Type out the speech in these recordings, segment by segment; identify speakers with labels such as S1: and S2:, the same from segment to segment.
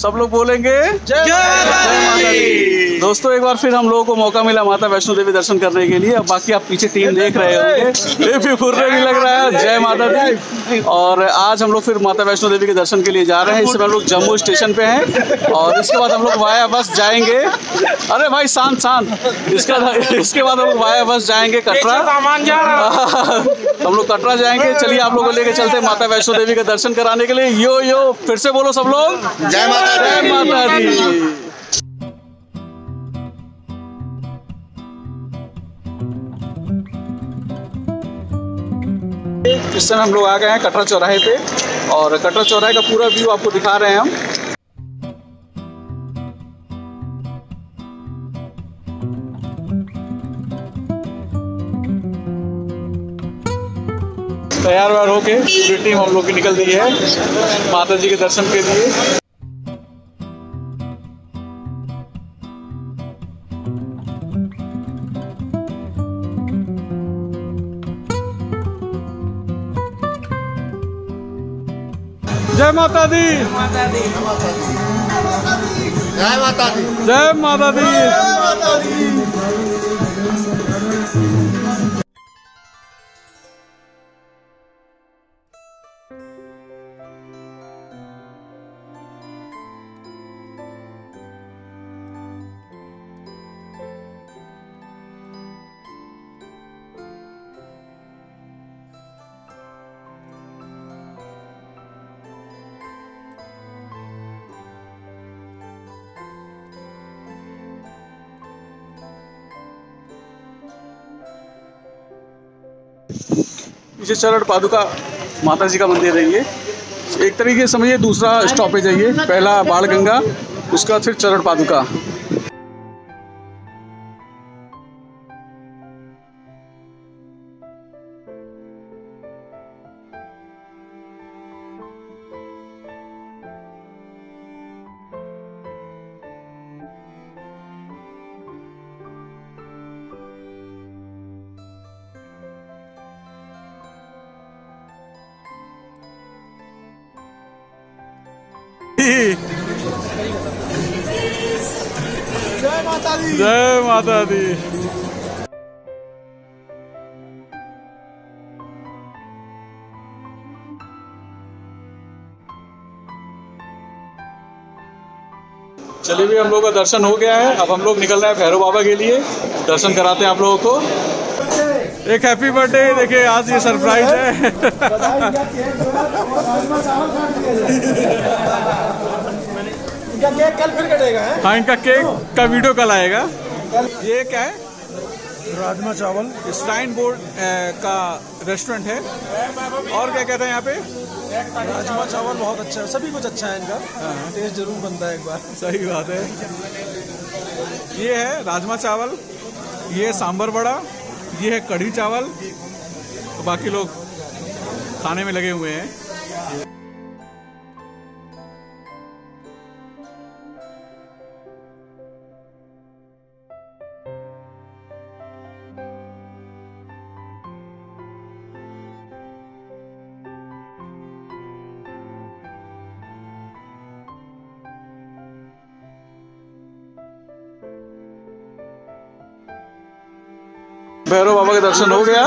S1: सब लोग बोलेंगे जय माता दी। दोस्तों एक बार फिर हम लोगों को मौका मिला माता वैष्णो देवी दर्शन करने के लिए। अब बाकी आप पीछे टीम देख रहे होंगे। ये भी फुर्रे भी लग रहा है। जय माता दी। और आज हम लोग फिर माता वैष्णो देवी के दर्शन के लिए जा रहे हैं। इस समय हम लोग जम्मू स्टेशन पे हैं। और इसके बाद हम लोग वाया बस जाएँगे। अरे भाई शांत शांत। इसका इसके बाद हम लोग वाया बस जाएँगे कटरा। हम लोग कटरा जाएँगे। चलिए आप लोगों को लेके चलते हैं माता वैष्णो देवी का दर्शन कराने के लिए। यो यो फिर से बोलो सब लोग।
S2: जय माता
S1: जय माता दी। इस समय हम लोग आ गए हैं कटरा चौराहे पे और कटरा चौराहे का पूरा व्यू आपको दिखा रहे हैं हम। तैयार व्यार होके पूरी टीम हम लोग की निकल दी है माता जी के दर्शन के लिए। जय माता दी।
S2: जय माता दी।
S1: पीछे चरण पादुका माता जी का मंदिर है ये। एक तरीके से समझिए, दूसरा स्टॉपेज है ये। पहला बाण गंगा उसका फिर चरण पादुका।
S2: जय माता दी।
S1: जय माता दी। चलिए भी हम लोग का दर्शन हो गया है। अब हम लोग निकल रहे हैं भैरव बाबा के लिए। दर्शन कराते हैं आप लोगों को। एक हैप्पी बर्थडे देखिए आज ये सरप्राइज़ है।
S2: इनका केक कल फिर कटेगा हाँ
S1: इनका केक का वीडियो कल आएगा। ये क्या है।
S2: राजमा चावल।
S1: श्राइन बोर्ड का रेस्टोरेंट है। और क्या कहते हैं यहाँ पे?
S2: राजमा चावल बहुत अच्छा है। सभी कुछ अच्छा है इनका। टेस्ट ज़रूर बनता है एक बार।
S1: सही बात है। ये है राजमा चावल। ये है सांभर बड़ा ये है कढ़ी चावल। तो बाकी लोग खाने में लगे हुए हैं। भैरव बाबा के दर्शन हो गया।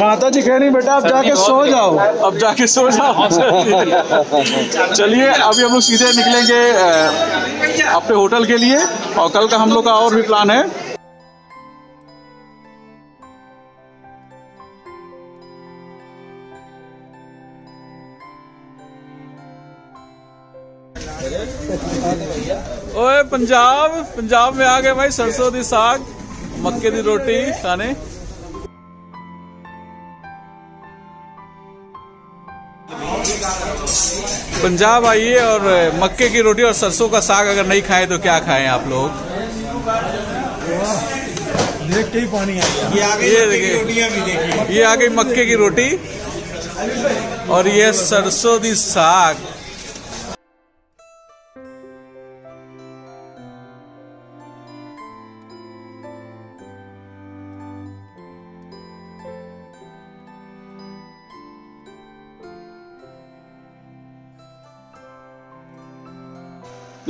S2: माता जी कह रही बेटा आप जाके सो जाओ
S1: अब जाके सो जाओ। चलिए अभी हम लोग सीधे निकलेंगे अपने होटल के लिए और कल का हम लोग का और भी प्लान है। ओए पंजाब पंजाब में आ गए भाई सरसों दी साग। मक्के दी रोटी, खाने। पंजाब आइए और मक्के की रोटी और सरसों का साग अगर नहीं खाएँ तो क्या खाएँ आप लोग?
S2: के
S1: ये देखिए। ये आ गई मक्के की रोटी और ये सरसों की साग।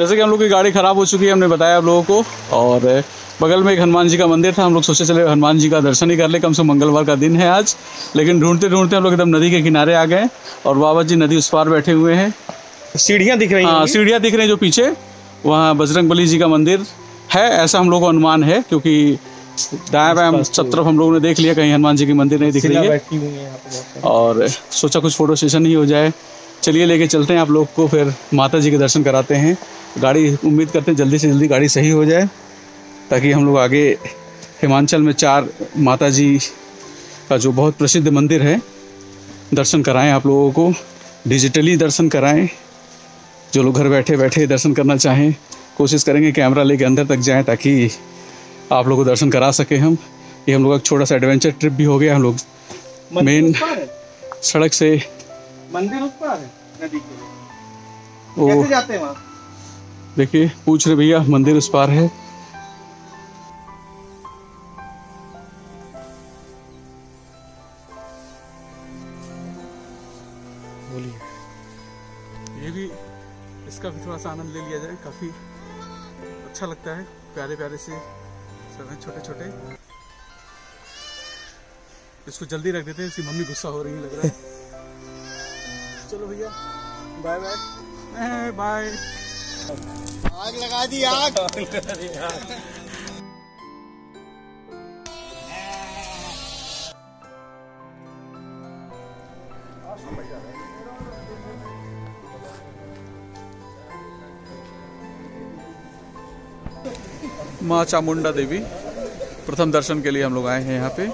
S1: जैसे कि हम लोग की गाड़ी ख़राब हो चुकी है हमने बताया आप लोगों को। और बगल में एक हनुमान जी का मंदिर था हम लोग सोचे चले हनुमान जी का दर्शन ही कर ले कम से मंगलवार का दिन है आज। लेकिन ढूंढते ढूंढते हम लोग एकदम नदी के किनारे आ गए और बाबा जी नदी उस पार बैठे हुए हैं।
S3: सीढ़ियाँ दिख रही
S1: हाँ
S3: हैं
S1: सीढ़ियाँ दिख रही हैं जो पीछे वहाँ बजरंग जी का मंदिर है ऐसा हम लोग को अनुमान है क्योंकि दाएँ बाएँ सब तरफ़ हम लोगों ने देख लिया कहीं हनुमान जी की मंदिर नहीं दिख रही है। और सोचा कुछ फ़ोटो सेशन ही हो जाए। चलिए लेके चलते हैं आप लोग को फिर माता जी के दर्शन कराते हैं। गाड़ी उम्मीद करते हैं जल्दी से जल्दी गाड़ी सही हो जाए ताकि हम लोग आगे हिमाचल में चार माता जी का जो बहुत प्रसिद्ध मंदिर है दर्शन कराएँ आप लोगों को। डिजिटली दर्शन कराएँ जो लोग घर बैठे बैठे दर्शन करना चाहें। कोशिश करेंगे कैमरा लेके अंदर तक जाएँ ताकि आप लोगों को दर्शन करा सके हम। ये हम लोग का छोटा सा एडवेंचर ट्रिप भी हो गया हम लोग मेन सड़क से
S3: मंदिर उस पार है नदी के कैसे जाते हैं वहाँ?
S1: देखिए पूछ रहे भैया मंदिर उस पार है। बोलिए। ये भी इसका भी थोड़ा सा आनंद ले लिया जाए काफ़ी अच्छा लगता है प्यारे प्यारे से सब हैं छोटे छोटे। इसको जल्दी रख देते हैं इसकी मम्मी गुस्सा हो रही है लग रहा है। चलो भैया। Bye bye. बाय।
S3: आग लगा दी आग।
S1: माँ चामुंडा देवी प्रथम दर्शन के लिए हम लोग आए हैं यहाँ पे।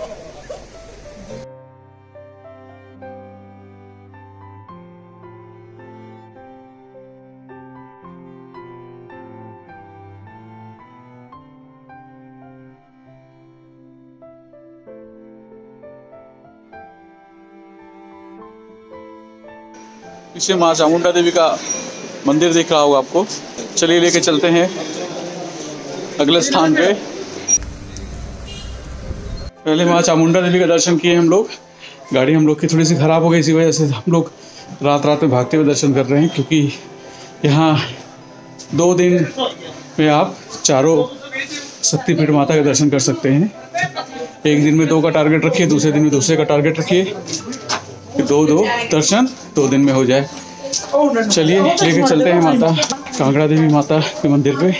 S1: पीछे माँ चामुंडा देवी का मंदिर दिख रहा होगा आपको। चलिए लेके चलते हैं अगले स्थान पे। पहले माँ चामुंडा देवी का दर्शन किए हम लोग। गाड़ी हम लोग की थोड़ी सी ख़राब हो गई, इसी वजह से हम लोग रात रात में भागते हुए दर्शन कर रहे हैं, क्योंकि यहाँ दो दिन में आप चारों शक्तिपीठ माता का दर्शन कर सकते हैं। एक दिन में दो का टारगेट रखिए, दूसरे दिन में दूसरे का टारगेट रखिए। दो दो दर्शन। दो दिन में हो जाए। चलिए लेके चलते हैं माता। कांगड़ा देवी माता के मंदिर पे।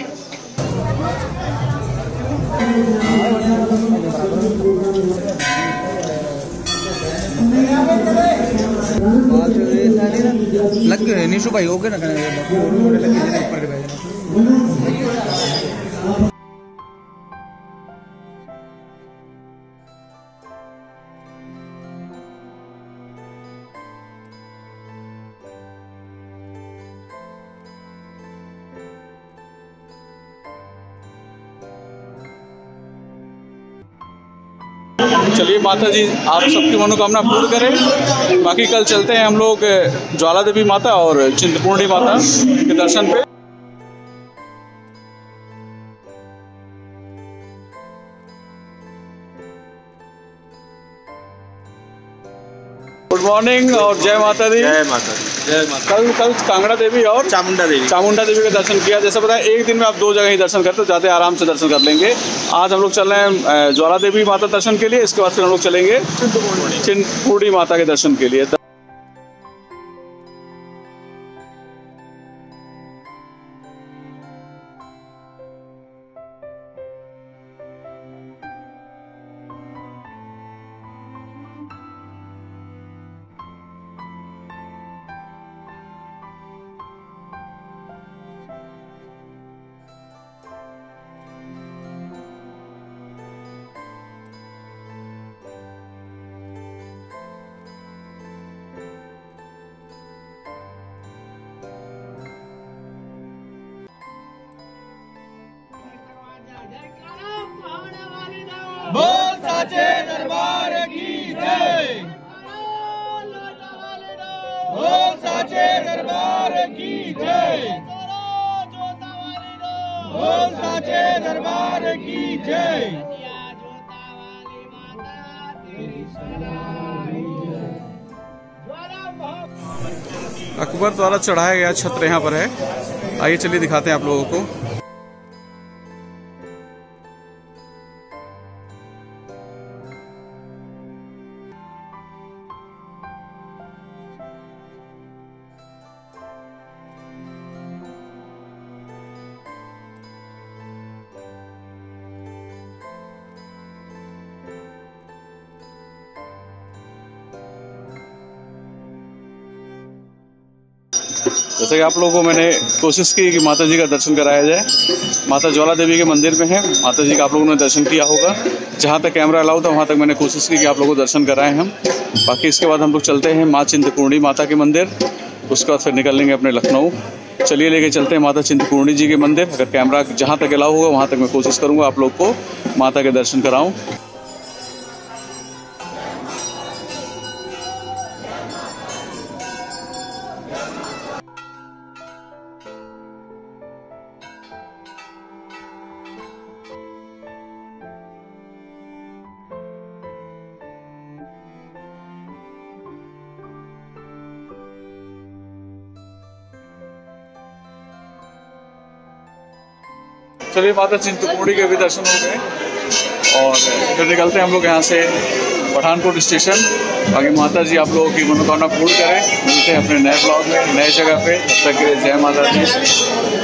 S3: लग गए निशु भाई हो गए ना?
S1: चलिए माता जी आप सबकी मनोकामना पूर्ण करें। बाकी कल चलते हैं हम लोग ज्वाला देवी माता और चिंतपूर्णी माता के दर्शन पे। गुड मॉर्निंग और जय माता दी
S3: जय माता दी
S1: कल कल कांगड़ा देवी और
S3: चामुंडा देवी।
S1: चामुंडा देवी का दर्शन किया। जैसे बताया एक दिन में आप दो जगह ही दर्शन करते हो जाते आराम से दर्शन कर लेंगे। आज हम लोग चल रहे हैं ज्वाला देवी माता दर्शन के लिए इसके बाद फिर हम लोग चलेंगे चिंतपूर्णी माता के दर्शन के लिए।
S3: साचे दरबार की जय। बोल साचे दरबार की जय।
S1: अकबर द्वारा चढ़ाया गया छत्र यहाँ पर है। आइए चलिए दिखाते हैं आप लोगों को। जैसे कि आप लोगों को मैंने कोशिश की कि माता जी का दर्शन कराया जाए। माता ज्वाला देवी के मंदिर में है। माता जी का आप लोगों ने दर्शन किया होगा। जहाँ तक कैमरा अलाउ था, वहाँ तक मैंने कोशिश की कि आप लोगों को दर्शन कराएँ हम। बाकी इसके बाद हम लोग चलते हैं माँ चिंतपूर्णी माता के मंदिर। उसके बाद फिर निकल लेंगे अपने लखनऊ। चलिए लेके चलते हैं माता चिंतपूर्णी जी के मंदिर। अगर कैमरा जहाँ तक अलाउ होगा, वहाँ तक मैं कोशिश करूँगा आप लोग को माता के दर्शन कराऊँ। चलिए माता चिंतपूर्णी के भी दर्शन हो गए। और फिर निकलते हैं हम लोग यहाँ से पठानकोट स्टेशन। बाकी माता जी आप लोगों की मनोकामना पूर्ण करें। मिलते हैं अपने नए ब्लॉग में, नए जगह पे। तब तक के लिए जय माता दी